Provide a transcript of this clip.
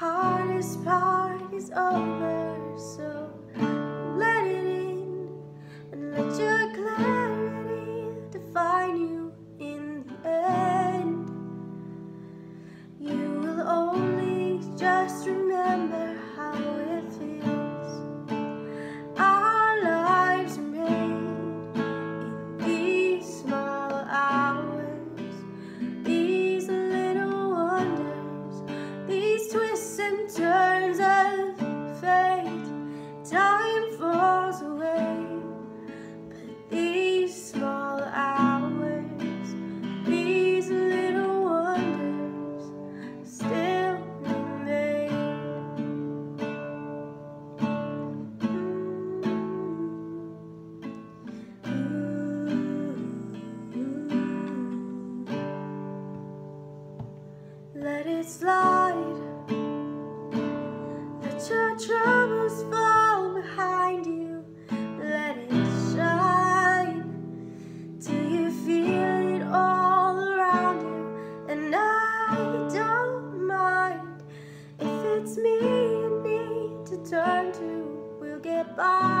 hardest part is over, so let it in and let your turns and fades, time falls away. But these small hours, these little wonders still remain. Ooh. Ooh. Let it slide. me and me to turn to. We'll get by.